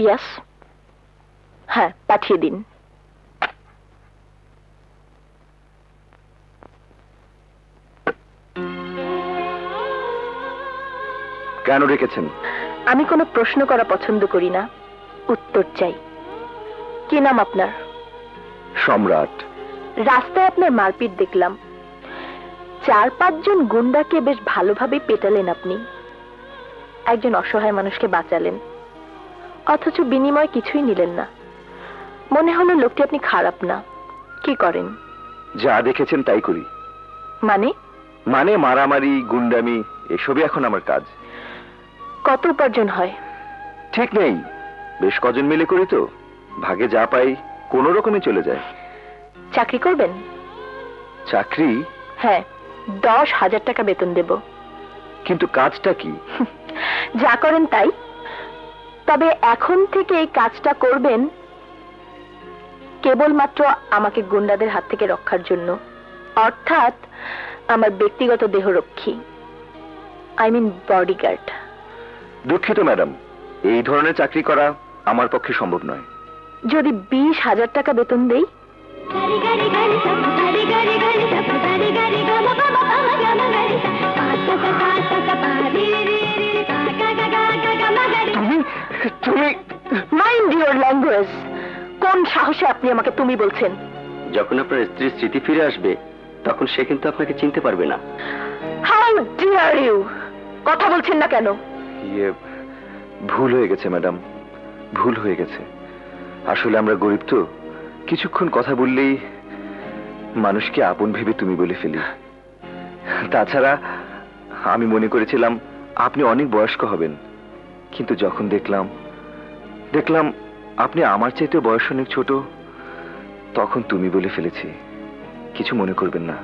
ইয়াস হ্যাঁ পাঠিয়ে দিন। কেন রেখেছেন? আমি কোনো প্রশ্ন করা পছন্দ করি না। উত্তর চাই। কি নাম আপনার? সম্রাট। রাস্তায় আপনার মারপিট দেখলাম। চার পাঁচজন গুন্ডাকে বেশ ভালোভাবে পেটালেন আপনি। একজন অসহায় মানুষকে বাঁচালেন। অথচ বিনিময় কিছুই নিলেন না। মনে হলো লোকটি আপনি খারাপ না। কি করেন? যা দেখেছেন তাই করি। মানে? মানে মারামারি গুন্ডামি এসবই এখন আমার কাজ। কত উপার্জন হয়? ঠিক নেই। বেশ কজন মিলে করি তো। ভাগে যা পাই কোনো রকমে চলে যায়। চাকরি করবেন? চাকরি? হ্যাঁ দশ হাজার টাকা বেতন দেব। কিন্তু কাজটা কি? যা করেন তাই। তবে এখন থেকে এই কাজটা করবেন কেবলমাত্র আমাকে গুন্ডাদের হাত থেকে রক্ষার জন্য অর্থাৎ আমার ব্যক্তিগত দেহরক্ষী আই মিন বডিগার্ড দুঃখিত ম্যাডাম এই ধরনের চাকরি করা আমার পক্ষে সম্ভব নয় যদি বিশ হাজার টাকা বেতন দেই ইউর ল্যাঙ্গুয়েজ কোন সাহসে আপনি আমাকে তুমি বলছেন? যখন আপনার স্ত্রীর স্মৃতি ফিরে আসবে তখন সে কিন্তু আপনাকে চিনতে পারবে না। হাউ ডিয়ার ইউ কথা বলছেন না কেন? ইয়ে ভুল হয়ে গেছে ম্যাডাম। ভুল হয়ে গেছে। আসলে আমরা গরিব তো। কিছুক্ষণ কথা বললেই মানুষকে আপন ভেবে তুমি বলে ফেলি। তাছাড়া আমি মনে করেছিলাম আপনি অনেক বয়স্ক হবেন। কিন্তু যখন দেখলাম দেখলাম আপনি আমার চাইতে বয়স অনেক ছোট তখন তুমি বলে ফেলেছি কিছু মনে করবেন না।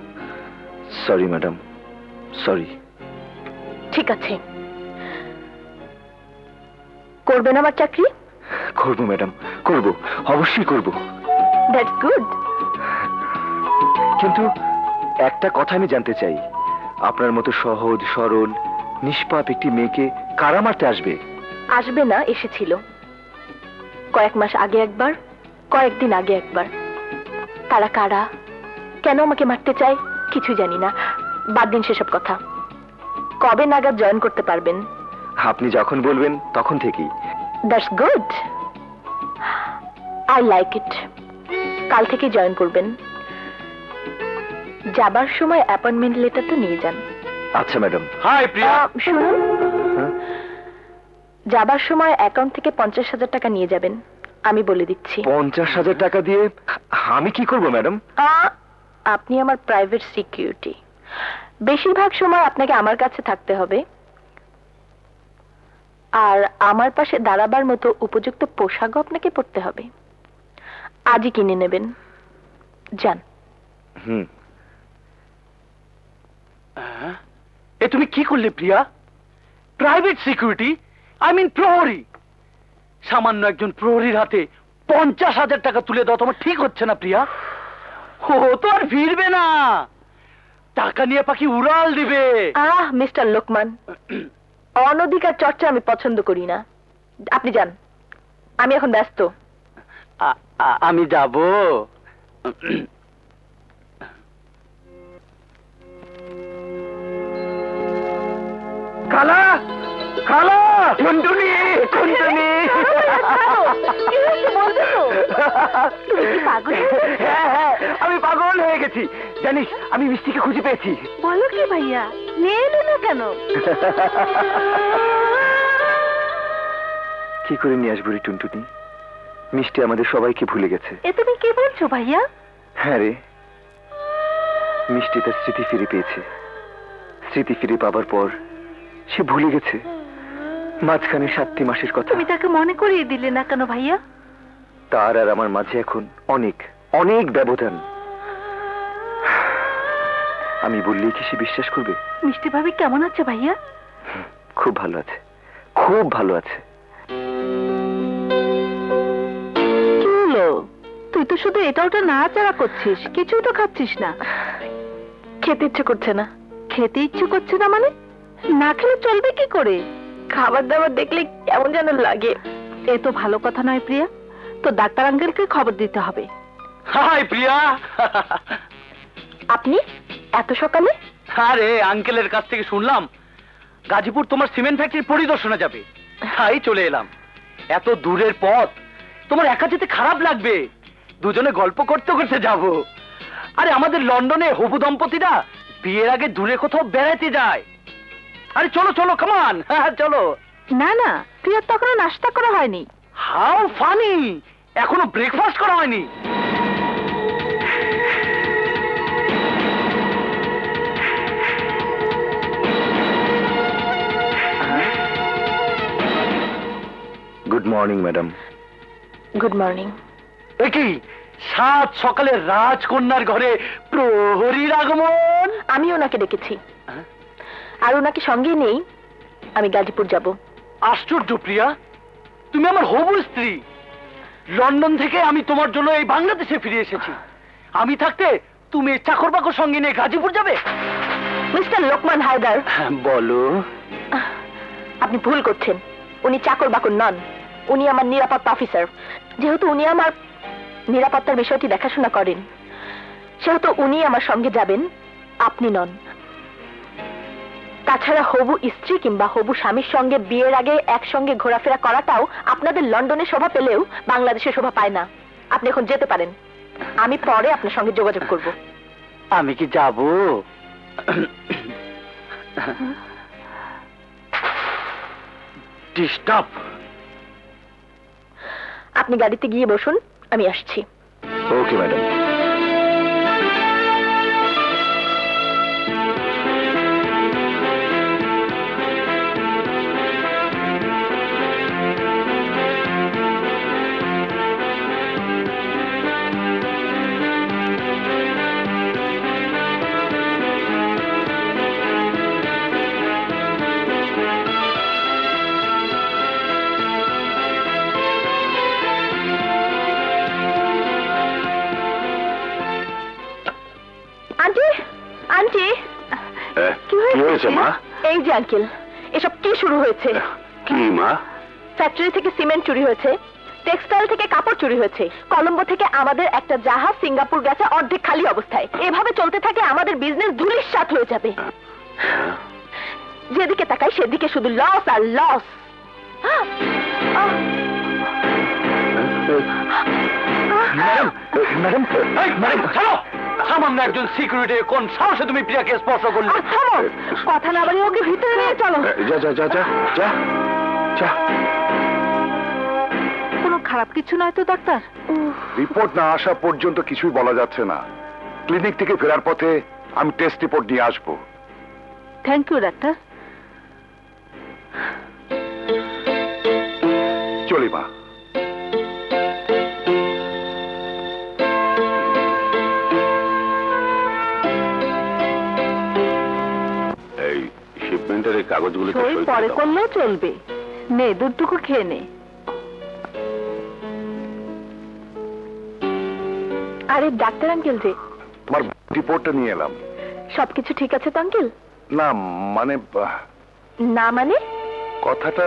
সরি ম্যাডাম সরি ঠিক আছে। করবেন আমার চাকরি? করব ম্যাডাম করব অবশ্যই করব। দ্যাটস গুড কিন্তু একটা কথা আমি জানতে চাই। আপনার মতো সহজ সরল নিষ্পাপ একটি মেয়েকে কারা মারতে আসবে? আসবে না এসেছিল। কয়েক মাস আগে একবার কয়েকদিন আগে একবার। তারা কারা? কেন আমাকে মারতে চায়? কিছু জানি না। বাদ দিন সেসব কথা। কবে নাগাদ জয়েন করতে পারবেন? আপনি যখন বলবেন তখন থেকেই। That's good I like it কাল থেকে জয়েন করবেন। যাবার সময় অ্যাপয়েন্টমেন্ট লেটার তো নিয়ে যান। আচ্ছা ম্যাডাম হাই আহ, শুনুন। হ্যাঁ? যাবার সময় অ্যাকাউন্ট থেকে পঞ্চাশ হাজার টাকা নিয়ে যাবেন। আমি বলে দিচ্ছি। পঞ্চাশ হাজার টাকা দিয়ে? আমি কি করব ম্যাডাম? আপনি আমার প্রাইভেট সিকিউরিটি বেশিরভাগ সময় আপনাকে আমার কাছে থাকতে হবে। আর আমার পাশে দাঁড়াবার মতো উপযুক্ত পোশাকও আপনাকে পরতে হবে। আজই কিনে নেবেন। যান। হুম। এ তুমি কি করলে Priya? Private security I mean প্রহরী। সামান্য একজন প্রহরীর হাতে পঞ্চাশ হাজার টাকা তুলে দাও তোমার ঠিক হচ্ছে না প্রিয়া। ও তো আর ফিরবে না। টাকা নিয়ে পাখি উড়াল দিবে। আহ মিস্টার লোকমান অনধিকার চর্চা আমি পছন্দ করি না। আপনি যান। আমি এখন ব্যস্ত। আমি যাব। খালা খালা! টুনটুনি টুনটুনি? হ্যাঁ হ্যাঁ আমি পাগল হয়ে গেছি। জানিস আমি মিষ্টিকে খুঁজে পেয়েছি। বলো কি ভাইয়া নিয়ে এলে না কেন? কি করে নিয়ে আসব রে টুনটুনি? মিষ্টি আমাদের সবাইকে ভুলে গেছে। এ তুমি কি বলছো ভাইয়া? হ্যাঁ রে মিষ্টি তার স্মৃতি ফিরে পেয়েছে। স্মৃতি ফিরে পাবার পর সে ভুলে গেছে। মাঝখানে সাতটি মাসের কথা। তুমি তাকে মনে করিয়ে দিলে না কেন ভাইয়া? তার আর আমার মাঝে এখন অনেক অনেক ব্যবধান। আমি বললেই কি সে বিশ্বাস করবে? মিষ্টি ভাবি কেমন আছে ভাইয়া? খুব ভালো আছে খুব ভালো আছে। তুই তো শুধু এটা ওটা নাড়াচাড়া করছিস কিছুই তো খাচ্ছিস না। খেতে ইচ্ছে করছে না। খেতে ইচ্ছে করছে না মানে? না খেলে চলবে কি করে? খাবার দাবার দেখলে কেমন যেন লাগে। এ তো ভালো কথা নয় প্রিয়া। তো ডাক্তার আঙ্কেলকে খবর দিতে হবে। হাই প্রিয়া! আপনি? এত সকালে? আরে আঙ্কেলের কাছ থেকে শুনলাম গাজীপুর তোমার সিমেন্ট ফ্যাক্টরি পরিদর্শনে যাবে। তাই চলে এলাম। এত দূরের পথ তোমার একা যেতে খারাপ লাগবে। দুজনে গল্প করতে করতে যাব। আরে আমাদের লন্ডনে হবু দম্পতিরা বিয়ের আগে দূরে কোথাও বেড়াতে যায়। আরে চলো চলো কামান হ্যাঁ চলো। না না প্রিয়ার তখনও নাস্তা করা হয়নি। How funny! এখনও ব্রেকফাস্ট করা হয়নি। Good morning madam good morning একই সাত সকালে রাজকন্যার ঘরে প্রহরীর আগমন? আমি ওনাকে ডেকেছি আর ওনাকে সঙ্গে নেই আমি গাজীপুর যাব। আশ্চর্য প্রিয়া। তুমি আমার হবু স্ত্রী। লন্ডন থেকে আমি তোমার জন্য এই বাংলাদেশে ফিরে এসেছি। আমি থাকতে তুমি চাকর বাকর সঙ্গে নিয়ে গাজীপুর যাবে? মিস্টার লোকমান হায়দার। বলো। আপনি ভুল করছেন। উনি চাকর বাকর নন। উনি আমার নিরাপত্তা অফিসার। যেহেতু উনি আমার নিরাপত্তার বিষয়টি দেখাশোনা করেন সেহেতু উনি আমার সঙ্গে যাবেন আপনি নন। তাছাড়া হবু স্ত্রী কিংবা হবু স্বামীর সঙ্গে বিয়ের আগে একসঙ্গে ঘোরাফেরা করাটাও আপনাদের লন্ডনে শোভা পেলেও বাংলাদেশে শোভা পায় না। আপনি এখন যেতে পারেন। আমি পরে আপনার সঙ্গে যোগাযোগ করব। আমি কি যাব? ডিস্টার্ব। আপনি গাড়িতে গিয়ে বসুন আমি আসছি। ওকে ম্যাডাম কি হয়েছে এই যে আঙ্কেল এসব কি শুরু হয়েছে? কি মা? ফ্যাক্টরি থেকে সিমেন্ট চুরি হয়েছে টেক্সটাইল থেকে কাপড় চুরি হয়েছে কলম্বো থেকে আমাদের একটা জাহাজ সিঙ্গাপুর গেছে অর্ধেক খালি অবস্থায়। এভাবে চলতে থাকে আমাদের বিজনেস ধুলিস্বাত হয়ে যাবে। যেদিকে তাকাই সেদিকে শুধু লস আর লস ম্যাডাম ম্যাডাম ম্যাডাম! সামান্য একজন সিকিউরিটি কোন সাহসে তুমি প্রিয়াকে স্পর্শ করলে? থামো! কথা না বাড়িয়ে ওকে ভিতরে নিয়ে চলো। যা যা যা যা যা যা। কোনো খারাপ কিছু নয় তো ডাক্তার? রিপোর্ট না আসা পর্যন্ত কিছুই বলা যাচ্ছে না। ক্লিনিক থেকে ফেরার পথে আমি টেস্ট রিপোর্ট নিয়ে আসব। Thank you doctor. চলি মা। কাগজগুলো সই পরে করলেও চলবে। নে দুধটুকু খেয়ে নে। আরে ডাক্তার আঙ্কেল যে। তোমার রিপোর্টটা নিয়ে এলাম। সবকিছু ঠিক আছে তো আঙ্কেল? না মানে না মানে? কথাটা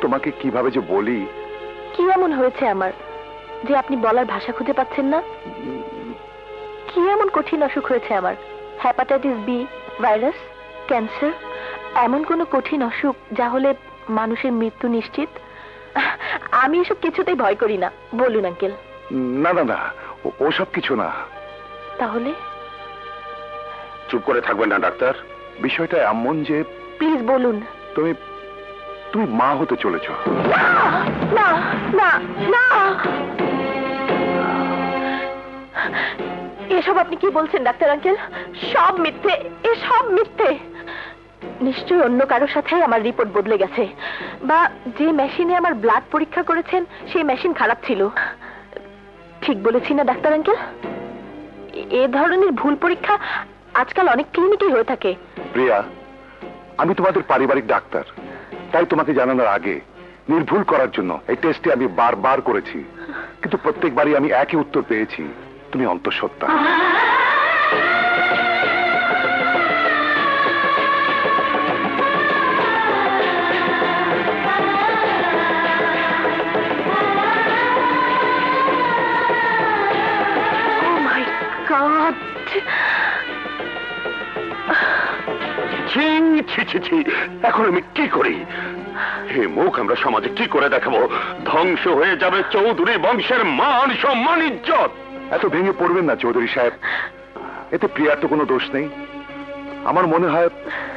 তোমাকে কীভাবে যে বলি? কি এমন হয়েছে আমার যে আপনি বলার ভাষা খুঁজে পাচ্ছেন না? কি এমন কঠিন অসুখ হয়েছে আমার? হ্যাপাটাইটিস বি ভাইরাস ক্যান্সার এমন কোনো কঠিন অসুখ যা হলে মানুষের মৃত্যু নিশ্চিত? আমি এসব কিছুতেই ভয় করি না। বলুন আঙ্কেল। না না না ও- ওসব কিছু না। তাহলে? চুপ করে থাকবেন না ডাক্তার। বিষয়টা এমন যে প্লিজ বলুন। তুমি তুমি মা হতে চলেছ। না না না এসব আপনি কি বলছেন ডাক্তার আঙ্কেল? সব মিথ্যে এ সব মিথ্যে। নিশ্চয়ই অন্য কারোর সাথে আমার রিপোর্ট বদলে গেছে। বা যে মেশিনে আমার ব্লাড পরীক্ষা করেছেন, সেই মেশিন খারাপ ছিল। ঠিক বলেছি না, ডাক্তার আঙ্কেল? এ ধরনের ভুল পরীক্ষা আজকাল অনেক ক্লিনিকেই হয়ে থাকে। প্রিয়া, আমি তোমাদের পারিবারিক ডাক্তার। তাই তোমাকে জানানোর আগে নির্ভুল করার জন্য এই টেস্টে আমি বারবার করেছি। কিন্তু প্রত্যেকবারই আমি একই উত্তর পেয়েছি। তুমি অন্তঃসত্ত্বা। ছি ছি ছি এখন আমি কি করি? হে মুখ আমরা সমাজে কি করে দেখাবো? ধ্বংস হয়ে যাবে চৌধুরী বংশের মান সম্মান ইজ্জত। এত ভেঙে পড়বেন না চৌধুরী সাহেব। এতে প্রিয়ার তো কোনো দোষ নেই। আমার মনে হয়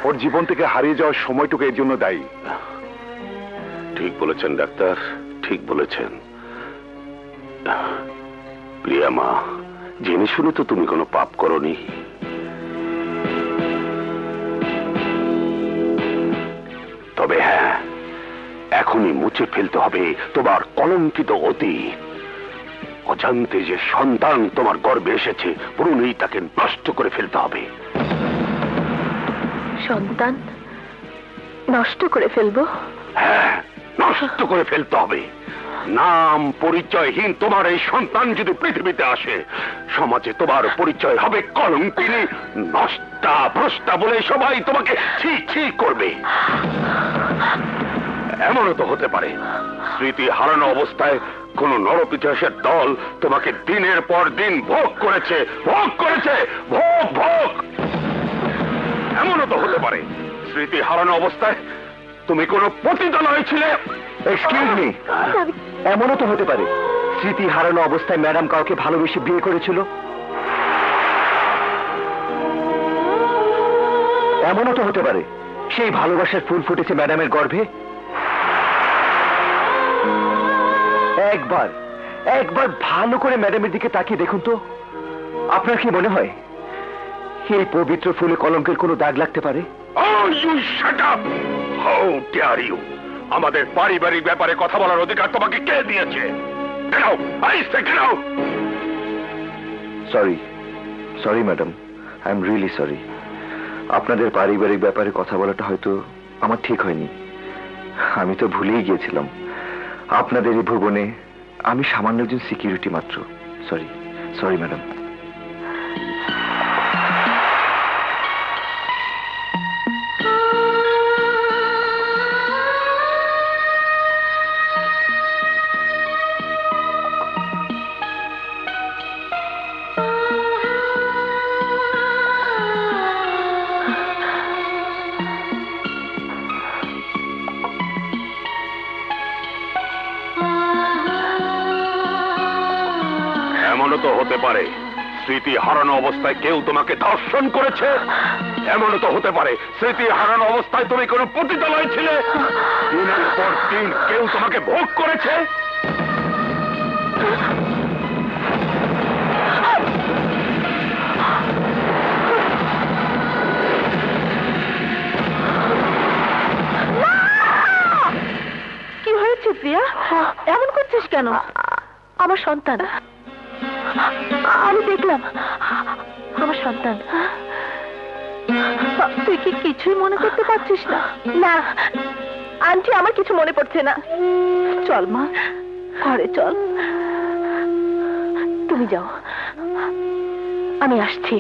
ওর জীবন থেকে হারিয়ে যাওয়ার সময়টুকু এর জন্য দায়ী। ঠিক বলেছেন ডাক্তার। ঠিক বলেছেন। প্রিয়া মা জেনে শুনে তো তুমি কোনো পাপ করনি। তবে হ্যাঁ এখনই মুছে ফেলতে হবে তোমার কলঙ্কিত অতীত অজান্তে যে সন্তান তোমার গর্বে এসেছে পুরোই তাকে নষ্ট করে ফেলতে হবে। সন্তান নষ্ট করে ফেলব? হ্যাঁ নষ্ট করে ফেলতে হবে। নাম পরিচয়হীন তোমার এই সন্তান যদি পৃথিবীতে আসে সমাজে তোমার পরিচয় হবে কলঙ্কিনী নষ্টা ভ্রষ্টা বলে সবাই তোমাকে ছি ছি করবে। এমনও তো হতে পারে। স্মৃতি হারানো অবস্থায় কোন নরক ইতিহাসের দল তোমাকে দিনের পর দিন ভোগ করেছে ভোগ করেছে, ভোগ ভোগ। এমনও তো হতে পারে। স্মৃতি হারানো অবস্থায় তুমি কোনো পতিতালয় ছিলে। এক্সকিউজ মি এমনও তো হতে পারে। স্মৃতি হারানো অবস্থায় ম্যাডাম কাউকে ভালোবেসে বিয়ে করেছিল? এমনও তো হতে পারে। সেই ভালোবাসার ফুল ফুটেছে ম্যাডামের গর্ভে? একবার একবার ভালো করে ম্যাডামের দিকে তাকিয়ে দেখুন তো। আপনার কি মনে হয় এই পবিত্র ফুলে কলঙ্কের কোনো দাগ লাগতে পারে? Oh! আমাদের পারিবারিক ব্যাপারে কথা বলার অধিকার তোমাকে কে দিয়েছে? Sorry sorry madam I am really sorry আপনাদের পারিবারিক ব্যাপারে কথা বলাটা হয়তো আমার ঠিক হয়নি। আমি তো ভুলেই গিয়েছিলাম। আপনাদের এই ভুবনে আমি সামান্য একজন সিকিউরিটি মাত্র। সরি সরি ম্যাডাম হারানো অবস্থায় কেউ তোমাকে ধর্ষণ করেছে? এমনও তো হতে পারে। স্মৃতি হারানো অবস্থায় তুমি কোনো পতিতালয় ছিলে? দিনের পর দিন কেউ তোমাকে ভোগ করেছে? কি হয়েছে প্রিয়া? এমন করছিস কেন? আমার সন্তান। আমি দেখলাম আমার সন্তান। তুই কি কিছুই মনে করতে পারছিস না? না আন্টি আমার কিছু মনে পড়ছে না। চল মা ঘরে চল। তুমি যাও। আমি আসছি।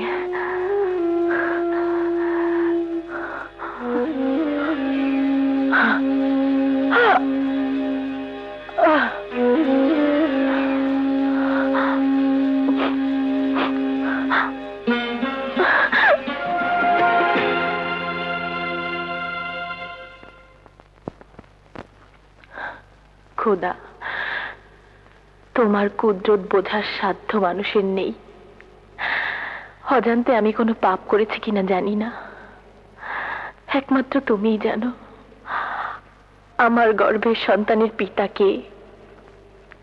তোমার কুদরত বোঝার সাধ্য মানুষের নেই। অজান্তে আমি কোনো পাপ করেছি কিনা জানি না। একমাত্র তুমিই জানো, আমার গর্ভের সন্তানের পিতাকে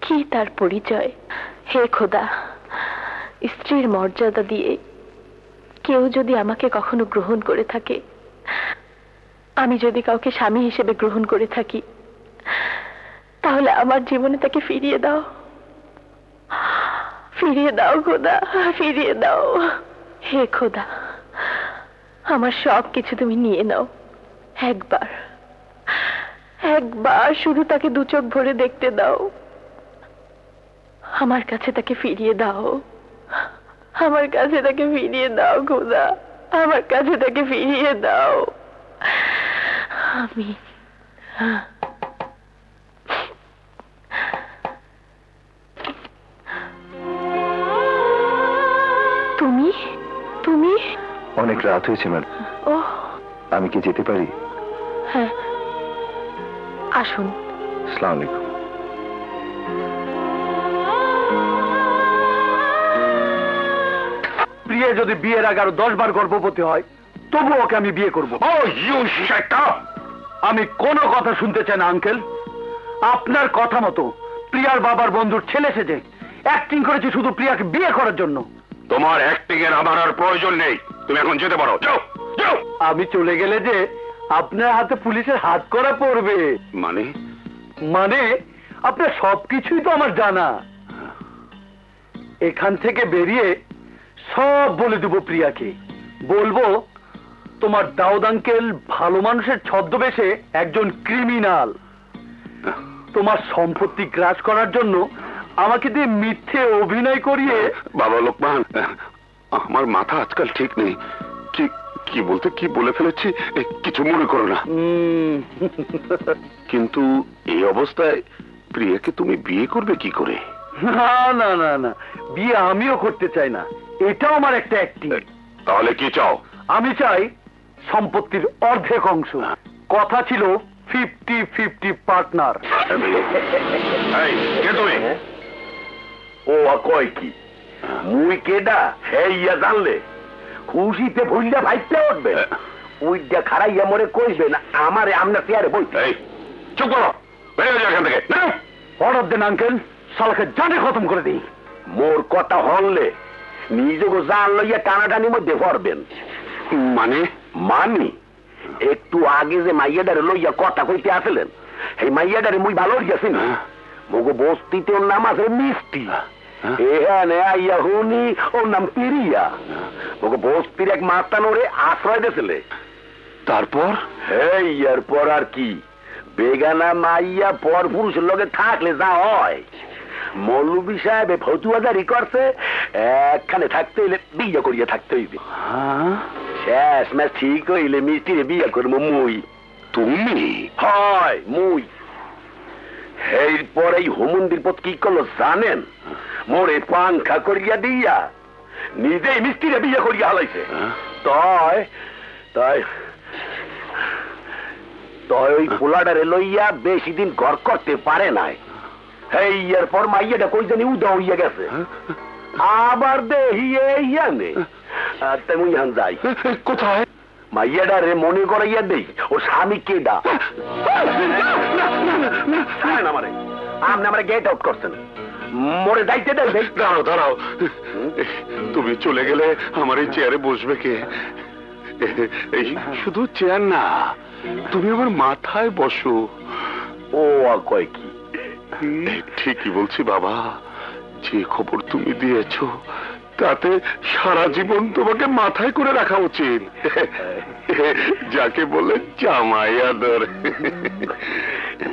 কি তার পরিচয়? হে খোদা, স্ত্রীর মর্যাদা দিয়ে কেউ যদি আমাকে কখনো গ্রহণ করে থাকে, আমি যদি কাউকে স্বামী হিসেবে গ্রহণ করে থাকি, তাহলে আমার জীবনে তাকে ফিরিয়ে দাও। ফিরিয়ে দাও, খোদা, ফিরিয়ে দাও। হে খোদা, আমার সব কিছু তুমি নিয়ে নাও। একবার একবার শুধু তাকে দু চোখ ভরে দেখতে দাও। আমার কাছে তাকে ফিরিয়ে দাও। আমার কাছে তাকে ফিরিয়ে দাও, খোদা, আমার কাছে তাকে ফিরিয়ে দাও। আমি তুমি অনেক রাত হয়েছে ম্যাডাম ও আমি কি যেতে পারি? হ্যাঁ। আসুন। সালাম আলাইকুম। প্রিয়া যদি বিয়ের আগে আরও দশ বার গর্ভবতী হয় তবু ওকে আমি বিয়ে করব। ও ইউ শাট আপ আমি কোনো কথা শুনতে চাই না আঙ্কেল। আপনার কথা মতো প্রিয়ার বাবার বন্ধুর ছেলে সেজে অ্যাক্টিং করেছি শুধু প্রিয়াকে বিয়ে করার জন্য। তোমার অ্যাক্টিং এর আমার আর প্রয়োজন নেই। তুমি এখন যেতে পারো। যাও যাও। আমি চলে গেলে যে আপনার হাতে পুলিশের হাত করা পড়বে। মানে? মানে আপনার সবকিছুই তো আমার জানা। এখান থেকে বেরিয়ে সব বলে দেব প্রিয়াকে। বলব তোমার দাউদ আঙ্কেল ভালো মানুষের ছদ্মবেশে একজন ক্রিমিনাল। তোমার সম্পত্তি গ্রাস করার জন্য আমাকে দিয়ে মিথ্যে অভিনয় করিয়ে বাবা লোকমান আমার মাথা আজকাল ঠিক নেই। কি কি বলতে কি বলে ফেলেছি? কিছু মনে করো না। কিন্তু এই অবস্থায় প্রিয়াকে তুমি বিয়ে করবে কি করে? না না না না। বিয়ে আমিও করতে চাই না। এটাও আমার একটা অ্যাক্টিং তাহলে কি চাও? আমি চাই সম্পত্তির অর্ধেক অংশ। কথা ছিল ফিফটি ফিফটি পার্টনার কে তুমি? ও কয় কি? মুই কেডা হে ইয়া জানলে। খুশিতে ভুলটা ভাইতে উঠবে। উইডা খারাইয়া মরে কইবে না আমারে আমনা চেয়ারে বইতে। এই চুপ করো। বেরিয়ে যাও এখান থেকে। অর্ডার দেন আঙ্কেল শালাকে জানে খতম করে দিই। মোর কথা হনলে নিজেকে জান লইয়া টানাটানি মধ্যে পড়বেন মানে? মানি একটু আগে যে মাইয়াডারে লইয়া কথা কইতে আসলেন এই মাইয়াডারে মুই ভালো গেছি না। মগো বস্তিতে ওর নাম আছে মিষ্টি। এখানে আইয়া হুনি ওর নাম পিরিয়া মগো বস্তির এক মাস্তানোরে আশ্রয় দিয়েছিলে তারপর এই ইয়ার পর আর কি বেগানা মাইয়া পর পুরুষের লগে থাকলে যা হয় মৌলবী সাহেব ফতুয়াদারি করছে একখানে থাকতে হইলে বিয়ে করিয়া থাকতে হইবে শেষ ম্যাচ ঠিক হইলে মিষ্টিরে বিয়ে করব মুই তুমি হয় মুই এরপর এই হোমন্দির পথ কি করল জানেন মোরে পাংখা করিয়া দিয়া নিজেই মিষ্টিরে বিয়ে করিয়া হালাইছে তাই তাই তাই ওই পোলাডারে লইয়া বেশি দিন ঘর করতে পারে নাই এই এরপর মাইয়াটা কই জানি উদা হইয়া গেছে আবার দেহি এই আনে তেমন ইহান যাই কোথায় মাইয়াডারে মনে করাইয়া দেই ও স্বামী কেডা আমারে আপনি আমারে গেট আউট করছেন মোরে দেন দেই দাঁড়াও দাঁড়াও। তুমি চলে গেলে আমার এই চেয়ারে বসবে কে? এই শুধু চেয়ার না তুমি আমার মাথায় বসো। ও কয় কি? ঠিকই বলছি বাবা যে খবর তুমি দিয়েছ তাতে সারা জীবন তোমাকে মাথায় করে রাখা উচিত। যাকে বলে জামাই আদর।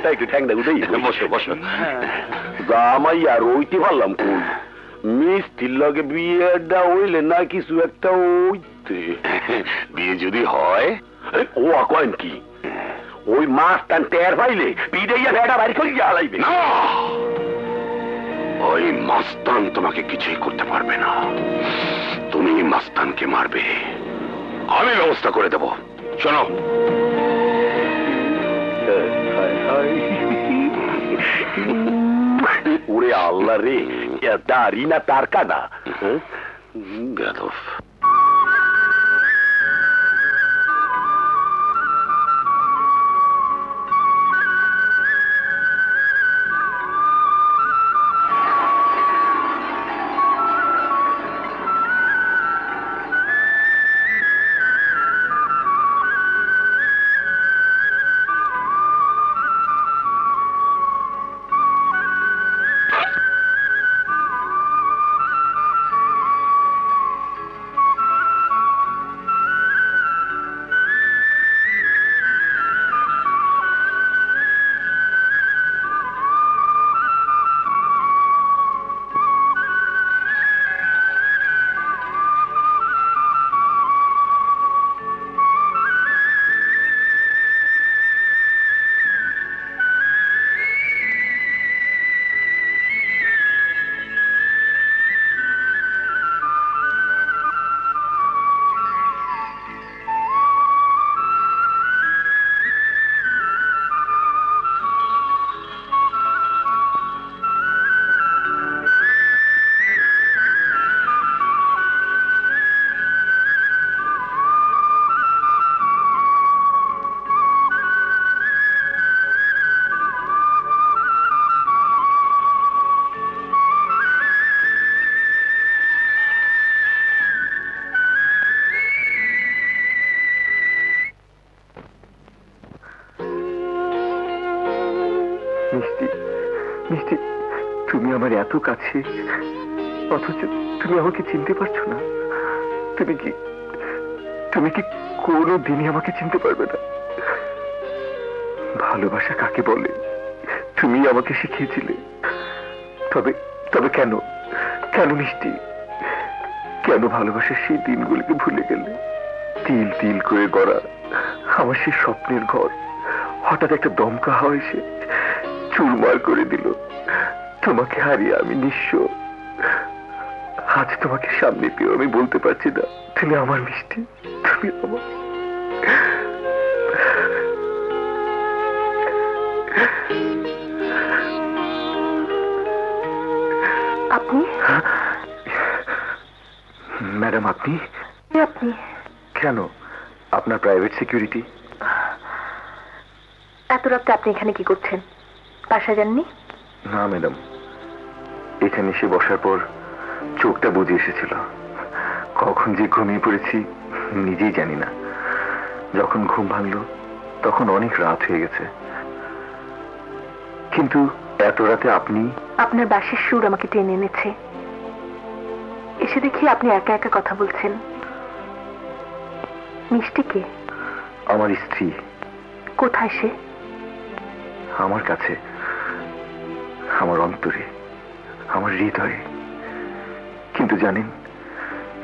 তাই একটু ঠ্যাংটা উঠেই বসো বসো। জামাই আর ওইতে পারলাম কোন মিষ্টির লগে বিয়েটা হইলে না কিছু একটা ওইতে বিয়ে যদি হয়? ও কয়েন কি? ওই মাছ টান টের পাইলে পিড়াইয়া ভেড়া বাড়ি করিয়া হালাইবে না! ওই মাস্তান তোমাকে কিছুই করতে পারবে না। তুমি মাস্তানকে মারবে। আমি ব্যবস্থা করে দেব। শোনো। ওরে আল্লাহ রে এ এত কাছে অথচ তুমি আমাকে চিনতে পারছ না। তুমি কি তুমি কি কোনো দিনই আমাকে চিনতে পারবে না? ভালোবাসা কাকে বলে? তুমি আমাকে শিখিয়েছিলে। তবে তবে কেন কেন মিষ্টি? কেন ভালোবাসার সেই দিনগুলিকে ভুলে গেলে? তিল তিল করে গড়া আমার সেই স্বপ্নের ঘর। হঠাৎ একটা দমকা হাওয়া এসে চুরমার করে দিল। তোমাকে হারিয়ে আমি নিঃস্ব। আজ তোমাকে সামনে পেয়েও আমি বলতে পারছি না। তুমি আমার মিষ্টি তুমি আমার। আপনি? ম্যাডাম আপনি? আপনি। কেন? আপনার প্রাইভেট সিকিউরিটি? এত রাতে আপনি এখানে কি করছেন? বাসা যাননি? না ম্যাডাম। এখানে এসে বসার পর চোখটা বুঝে এসেছিল। কখন যে ঘুমিয়ে পড়েছি নিজেই জানি না। যখন ঘুম ভাঙলো তখন অনেক রাত হয়ে গেছে। কিন্তু এত রাতে আপনি? আপনার বাসের সুর আমাকে টেনে এনেছে। এসে দেখি আপনি একা একা কথা বলছেন। মিষ্টিকে আমার স্ত্রী। কোথায় সে? আমার কাছে। আমার অন্তরে। আমার হৃদয়ে। কিন্তু জানেন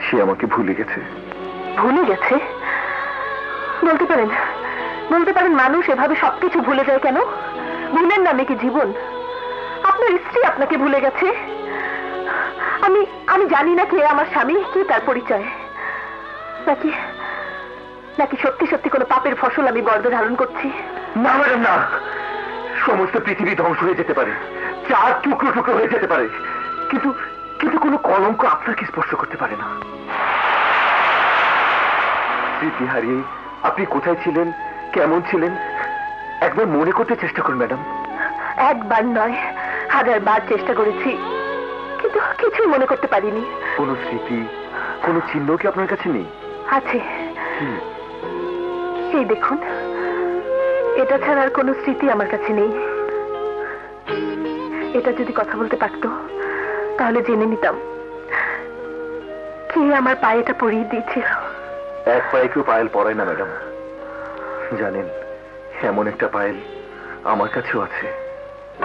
সে আমাকে ভুলে গেছে। ভুলে গেছে? বলতে পারেন বলতে পারেন মানুষ এভাবে সবকিছু ভুলে যায় কেন? ভুলের নামে কি জীবন? আপনার স্ত্রী আপনাকে ভুলে গেছে? আমি আমি জানি না কে আমার স্বামী কি তার পরিচয়। নাকি নাকি সত্যি সত্যি কোনো পাপের ফসল আমি গর্বে ধারণ করছি? না ম্যাডাম না। সমস্ত পৃথিবী ধ্বংস হয়ে যেতে পারে। চার টুকরো টুকরো হয়ে যেতে পারে। কিন্তু কিন্তু কোনো কলঙ্ক আপনাকে স্পর্শ করতে পারে না। স্মৃতি হারিয়ে আপনি কোথায় ছিলেন? কেমন ছিলেন? একবার মনে করতে চেষ্টা করুন ম্যাডাম। একবার নয় হাজার বার চেষ্টা করেছি। কিন্তু কিছুই মনে করতে পারিনি। কোনো স্মৃতি কোনো চিহ্ন কি আপনার কাছে নেই? আছে। এই দেখুন এটা ছাড়া আর কোনো স্মৃতি আমার কাছে নেই। এটা যদি কথা বলতে পারতো তাহলে জেনে নিতাম। কে আমার পায়েটা পরিয়ে দিয়েছিল? এক পায়ে কেউ পায়েল পড়ায় না ম্যাডাম। জানেন এমন একটা পায়েল আমার কাছেও আছে।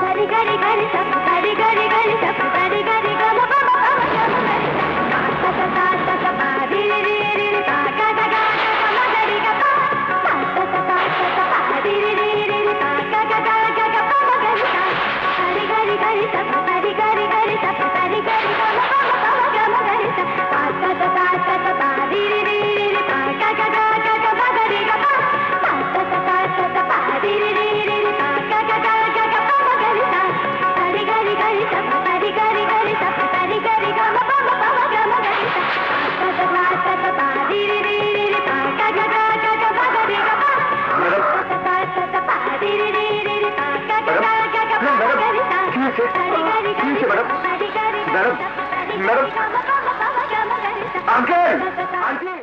গারি গারি গারি সপ গারি গারি গারি সপ গারি গারি গম। গারি গারি ম্যাডাম,